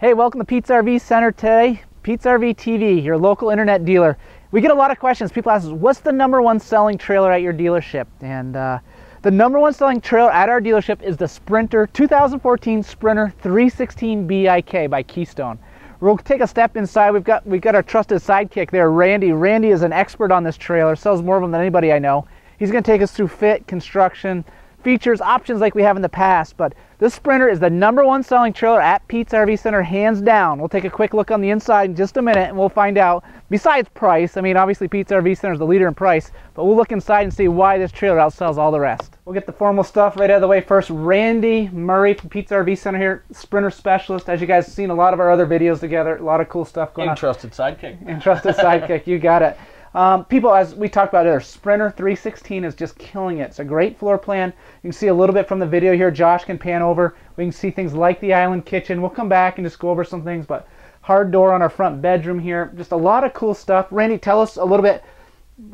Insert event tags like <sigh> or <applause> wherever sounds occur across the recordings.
Hey, welcome to Pete's RV Center today. Pete's RV TV, your local internet dealer. We get a lot of questions. People ask us, what's the number one selling trailer at your dealership? And uh, the number one selling trailer at our dealership is the Sprinter 2014 Sprinter 316 BIK by Keystone. We'll take a step inside. We've got we've got our trusted sidekick there, Randy. Randy is an expert on this trailer, sells more of them than anybody I know. He's going to take us through fit, construction, features, options like we have in the past. But this Sprinter is the number one selling trailer at Pete's RV Center, hands down. We'll take a quick look on the inside in just a minute and we'll find out, besides price, I mean, obviously Pete's RV Center is the leader in price, but we'll look inside and see why this trailer outsells all the rest. We'll get the formal stuff right out of the way first. Randy Murray from Pete's RV Center here, Sprinter specialist. As you guys have seen a lot of our other videos together, a lot of cool stuff going and on. trusted sidekick. And trusted sidekick, you got it. Um, people, as we talked about earlier, Sprinter 316 is just killing it. It's a great floor plan. You can see a little bit from the video here. Josh can pan over. We can see things like the island kitchen. We'll come back and just go over some things, but hard door on our front bedroom here. Just a lot of cool stuff. Randy, tell us a little bit,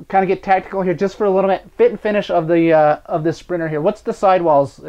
kind of get tactical here just for a little bit. Fit and finish of the uh, of this Sprinter here. What's the sidewalls?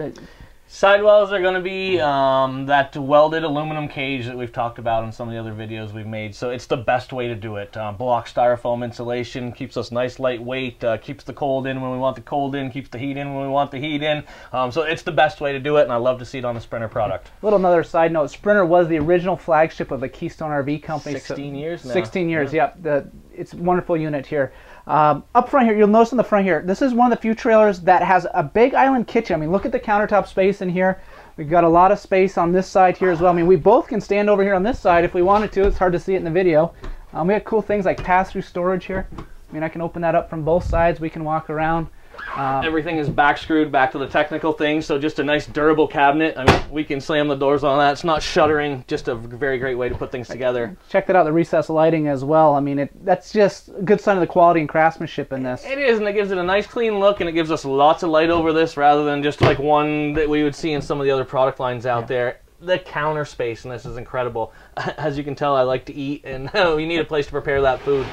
Sidewalls are going to be um, that welded aluminum cage that we've talked about in some of the other videos we've made. So it's the best way to do it. Uh, block styrofoam insulation keeps us nice lightweight, uh, keeps the cold in when we want the cold in, keeps the heat in when we want the heat in. Um, so it's the best way to do it, and I love to see it on the Sprinter product. A Little another side note: Sprinter was the original flagship of the Keystone RV Company. 16 so, years now. 16 years, yeah. Yep. The, it's a wonderful unit here. Um, up front here, you'll notice in the front here, this is one of the few trailers that has a big island kitchen. I mean, look at the countertop space in here. We've got a lot of space on this side here as well. I mean, we both can stand over here on this side if we wanted to. It's hard to see it in the video. Um, we have cool things like pass-through storage here. I mean, I can open that up from both sides. We can walk around. Um, Everything is back screwed back to the technical thing, so just a nice durable cabinet. I mean, we can slam the doors on that. It's not shuttering, just a very great way to put things together. Check that out, the recessed lighting as well. I mean, it, that's just a good sign of the quality and craftsmanship in this. It is, and it gives it a nice clean look, and it gives us lots of light over this rather than just like one that we would see in some of the other product lines out yeah. there the counter space in this is incredible. <laughs> As you can tell, I like to eat, and <laughs> we need a place to prepare that food.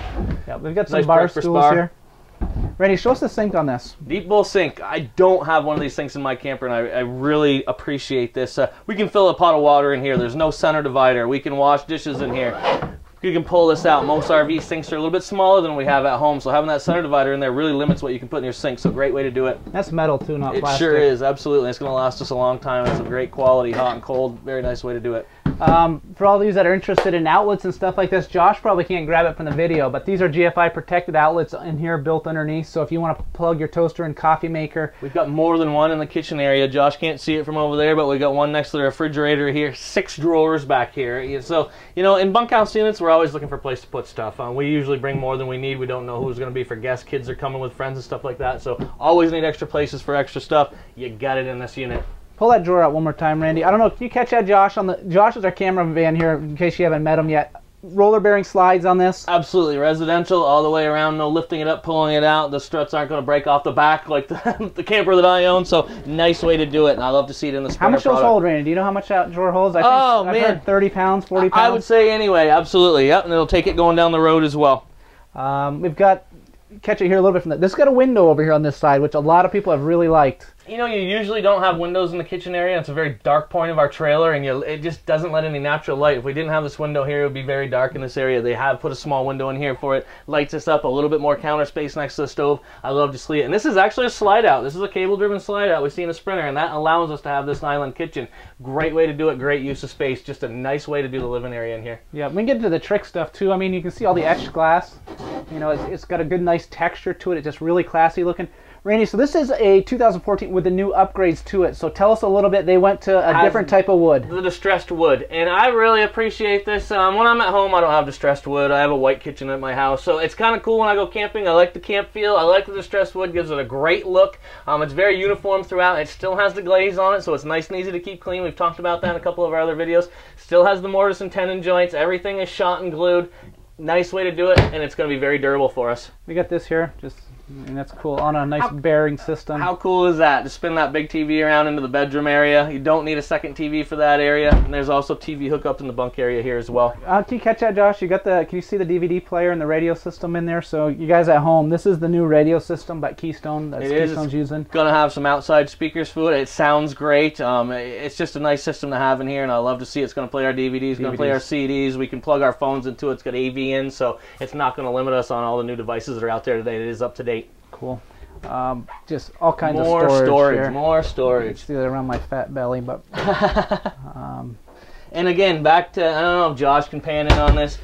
Yeah, we've got some nice bar stools bar. here. Randy, show us the sink on this. Deep bowl sink. I don't have one of these sinks in my camper, and I, I really appreciate this. Uh, we can fill a pot of water in here. There's no center divider. We can wash dishes in here. You can pull this out. Most RV sinks are a little bit smaller than we have at home, so having that center divider in there really limits what you can put in your sink. So great way to do it. That's metal too, not it plastic. It sure is, absolutely. It's going to last us a long time. It's a great quality, hot and cold. Very nice way to do it. Um, for all these that are interested in outlets and stuff like this, Josh probably can't grab it from the video, but these are GFI protected outlets in here built underneath. So if you want to plug your toaster and coffee maker, we've got more than one in the kitchen area. Josh can't see it from over there, but we got one next to the refrigerator here, six drawers back here. So you know, in bunkhouse units, we're always looking for a place to put stuff. Uh, we usually bring more than we need. We don't know who's going to be for guests. Kids are coming with friends and stuff like that. So always need extra places for extra stuff. You got it in this unit. Pull that drawer out one more time, Randy. I don't know. Can you catch that, Josh? On the Josh is our cameraman here, in case you haven't met him yet. Roller bearing slides on this. Absolutely residential all the way around. No lifting it up, pulling it out. The struts aren't going to break off the back like the, <laughs> the, camper that I own. So nice way to do it, and I love to see it in the. How much does hold, Randy? Do you know how much that drawer holds? I think, oh I've man, thirty pounds, forty pounds. I would say anyway. Absolutely, yep. And it'll take it going down the road as well. Um, we've got catch it here a little bit from that. This got a window over here on this side, which a lot of people have really liked. You know, you usually don't have windows in the kitchen area. It's a very dark point of our trailer, and you, it just doesn't let any natural light. If we didn't have this window here, it would be very dark in this area. They have put a small window in here for it. Lights us up a little bit more counter space next to the stove. I love to see it. And this is actually a slide out. This is a cable-driven slide out we see in a Sprinter, and that allows us to have this island kitchen. Great way to do it. Great use of space. Just a nice way to do the living area in here. Yeah, we can get into the trick stuff too. I mean, you can see all the etched glass. You know, it's, it's got a good, nice texture to it. It's just really classy looking. Randy, so this is a 2014 with the new upgrades to it. So tell us a little bit. They went to a Has different type of wood. The distressed wood, and I really appreciate this. Um, when I'm at home, I don't have distressed wood. I have a white kitchen at my house, so it's kind of cool when I go camping. I like the camp feel. I like the distressed wood. Gives it a great look. Um, it's very uniform throughout. It still has the glaze on it, so it's nice and easy to keep clean. We've talked about that in a couple of our other videos. Still has the mortise and tenon joints. Everything is shot and glued. Nice way to do it, and it's going to be very durable for us. We got this here, just And that's cool on a nice bearing system. How cool is that? To spin that big TV around into the bedroom area. You don't need a second TV for that area. And there's also TV hookups in the bunk area here as well. Uh, can you catch that, Josh? You got the? Can you see the DVD player and the radio system in there? So you guys at home, this is the new radio system by Keystone that It is. Keystone's using. Gonna have some outside speakers for it. It sounds great. Um, it's just a nice system to have in here, and I love to see it's gonna play our DVDs, gonna play our CDs. We can plug our phones into it. It's got AV in, so it's not gonna limit us on all the new devices that are out there today. It is up to date. Cool. Um, just all kinds More of storage. storage, here. more storage. See that around my fat belly, but <laughs> um, And again, back to I don't know if Josh can pan in on this.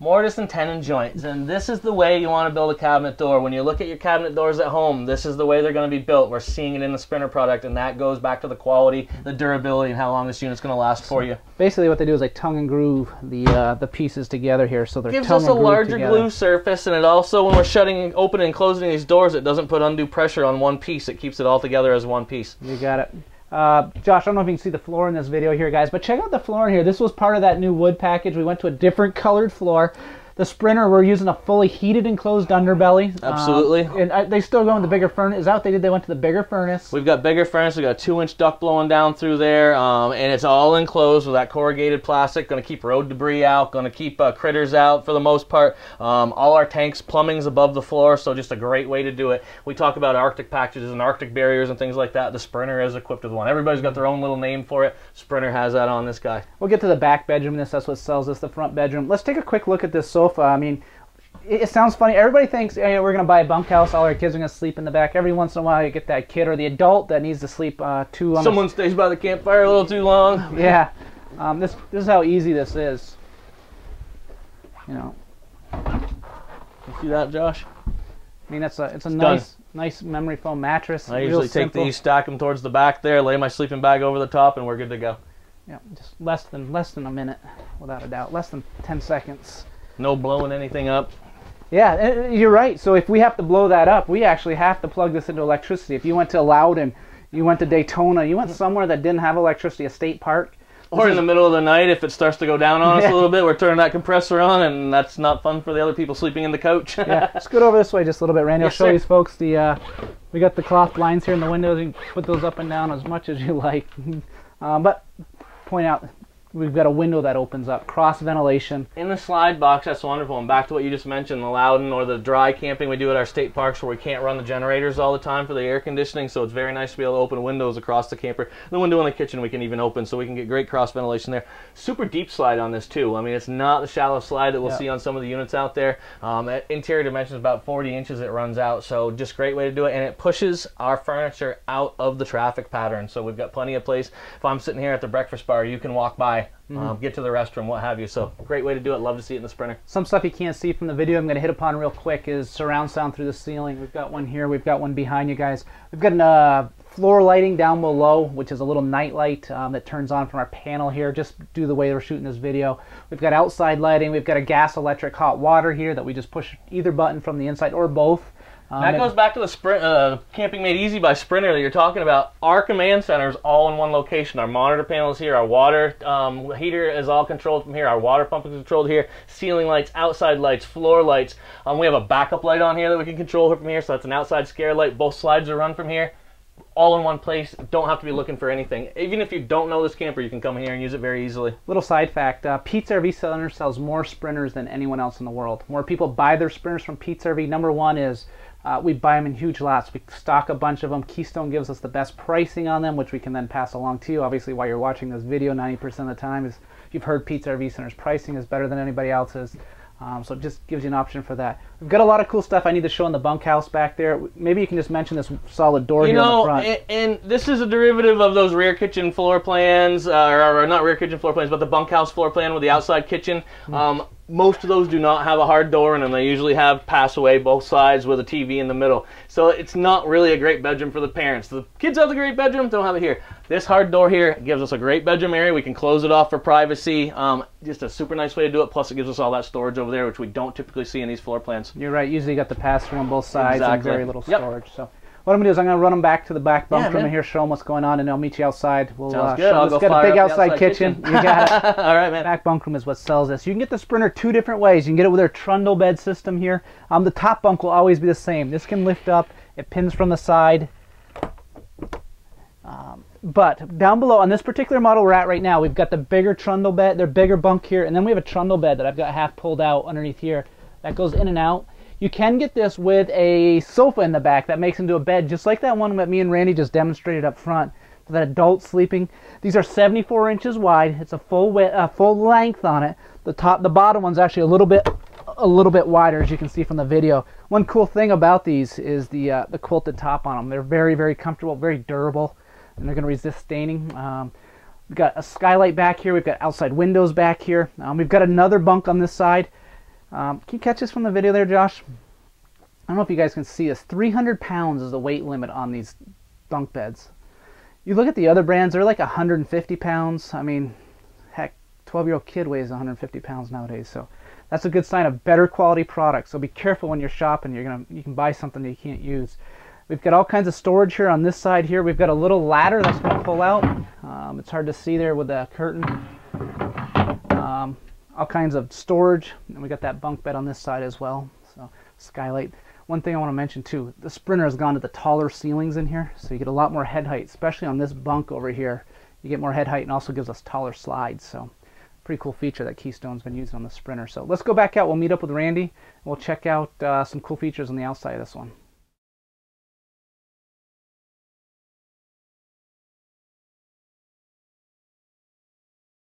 Mortise and tenon joints, and this is the way you want to build a cabinet door. When you look at your cabinet doors at home, this is the way they're going to be built. We're seeing it in the Sprinter product, and that goes back to the quality, the durability, and how long this unit's going to last for you. basically what they do is they tongue and groove the uh, the pieces together here, so they're gives tongue us a larger together. glue surface, and it also, when we're shutting, opening, and closing these doors, it doesn't put undue pressure on one piece. It keeps it all together as one piece. You got it. Uh, Josh, I don't know if you can see the floor in this video here, guys, but check out the floor in here. This was part of that new wood package. We went to a different colored floor. The Sprinter, we're using a fully heated enclosed underbelly. Um, Absolutely. and uh, they still go in the bigger furnace. Is that what they did? They went to the bigger furnace. We've got bigger furnace. We've got a two-inch duct blowing down through there, um, and it's all enclosed with that corrugated plastic. Going to keep road debris out. Going to keep uh, critters out for the most part. Um, all our tanks, plumbing's above the floor, so just a great way to do it. We talk about Arctic packages and Arctic barriers and things like that. The Sprinter is equipped with one. Everybody's got their own little name for it. Sprinter has that on this guy. We'll get to the back bedroom. This that's what sells us the front bedroom. Let's take a quick look at this sofa. I mean, it, it sounds funny. Everybody thinks hey, we're gonna buy a bunkhouse. All our kids are gonna sleep in the back. Every once in a while, you get that kid or the adult that needs to sleep uh, two on. Someone stays by the campfire a little too long. <laughs> Yeah. Um, this this is how easy this is. You know, You see that, Josh? I mean, it's a it's a done. nice nice memory foam mattress. I usually take simple. these, stack them towards the back there, lay my sleeping bag over the top, and we're good to go. Yeah, just less than less than a minute, without a doubt. Less than ten seconds. No blowing anything up. Yeah, you're right. So if we have to blow that up, we actually have to plug this into electricity. If you went to Loudon, you went to Daytona, you went somewhere that didn't have electricity, a state park. Or in the middle of the night, if it starts to go down on us Yeah. a little bit, we're turning that compressor on, and that's not fun for the other people sleeping in the coach. <laughs> Yeah, scoot over this way just a little bit, Randy. I'll show sir. these folks the. Uh, we got the cloth blinds here in the windows. You can put those up and down as much as you like. <laughs> um, but point out, we've got a window that opens up, cross ventilation. in the slide box, that's wonderful. And back to what you just mentioned, the Loudon or the dry camping we do at our state parks where we can't run the generators all the time for the air conditioning. So it's very nice to be able to open windows across the camper. The window in the kitchen we can even open so we can get great cross ventilation there. Super deep slide on this too. I mean, it's not the shallow slide that we'll Yeah. see on some of the units out there. Um, interior dimensions about 40 inches it runs out. So just great way to do it. And it pushes our furniture out of the traffic pattern. So we've got plenty of place. If I'm sitting here at the breakfast bar, you can walk by. Um, get to the restroom, what have you. So great way to do it. Love to see it in the Sprinter. Some stuff you can't see from the video I'm going to hit upon real quick is surround sound through the ceiling. We've got one here. We've got one behind you guys. We've got uh, floor lighting down below, which is a little night light um, that turns on from our panel here, just due the way we're shooting this video. We've got outside lighting. We've got a gas electric hot water here that we just push either button from the inside or both. Um, That goes back to the sprint, uh, camping made easy by Sprinter that you're talking about. Our command center is all in one location. Our monitor panel is here. Our water um, heater is all controlled from here. Our water pump is controlled here. Ceiling lights, outside lights, floor lights. Um, we have a backup light on here that we can control from here. So that's an outside scare light. Both slides are run from here. All in one place. Don't have to be looking for anything. Even if you don't know this camper, you can come here and use it very easily. Little side fact: uh, Pete's RV Center sells more sprinters than anyone else in the world. More people buy their sprinters from Pete's RV. Number one is uh, we buy them in huge lots. We stock a bunch of them. Keystone gives us the best pricing on them, which we can then pass along to you. Obviously, while you're watching this video, 90% of the time is you've heard Pete's RV Center's pricing is better than anybody else's. Um, so it just gives you an option for that. We've got a lot of cool stuff I need to show in the bunkhouse back there. Maybe you can just mention this solid door You here on the know, front. and, and this is a derivative of those rear kitchen floor plans, uh, or, or not rear kitchen floor plans, but the bunkhouse floor plan with the outside kitchen. Hmm. Um, most of those do not have a hard door in them. They usually have pass away both sides with a TV in the middle. So it's not really a great bedroom for the parents. The kids have the great bedroom, don't have it here. This hard door here gives us a great bedroom area. We can close it off for privacy. Um, just a super nice way to do it. Plus, it gives us all that storage over there, which we don't typically see in these floor plans. You're right. Usually you got the pass through on both sides Exactly. and very little Yep. storage. So, what I'm gonna do is I'm gonna run them back to the back Yeah, bunk room man. and here, show them what's going on, and I'll meet you outside. We'll Sounds uh, good. show I'll go get a big outside, outside kitchen. kitchen. You <laughs> got it. All right, man. back bunk room is what sells this. You can get the Sprinter two different ways. You can get it with their trundle bed system here. Um, the top bunk will always be the same. This can lift up. It pins from the side. Um, but down below on this particular model we're at right now, we've got the bigger trundle bed, their bigger bunk here, and then we have a trundle bed that I've got half pulled out underneath here that goes in and out. You can get this with a sofa in the back that makes into a bed, just like that one that me and Randy just demonstrated up front for that adult sleeping. These are 74 inches wide. It's a full width, full length on it. The top, the bottom one's actually a little bit, a little bit wider, as you can see from the video. One cool thing about these is the uh, the quilted top on them. They're very, very comfortable, very durable, and they're going to resist staining. Um, we've got a skylight back here. We've got outside windows back here. Um, we've got another bunk on this side. Um, can you catch us from the video there, Josh? I don't know if you guys can see this. 300 pounds is the weight limit on these bunk beds. You look at the other brands, they're like 150 pounds. I mean, heck, 12 year old kid weighs 150 pounds nowadays. So that's a good sign of better quality products. So be careful when you're shopping. You're gonna you can buy something that you can't use. We've got all kinds of storage here on this side here. We've got a little ladder that's to pull out. Um, it's hard to see there with the curtain. All kinds of storage. And we got that bunk bed on this side as well. So skylight. One thing I want to mention too, the Sprinter has gone to the taller ceilings in here, so you get a lot more head height, especially on this bunk over here. You get more head height and also gives us taller slides. So pretty cool feature that Keystone's been using on the Sprinter. So let's go back out. We'll meet up with Randy. And we'll check out uh, some cool features on the outside of this one.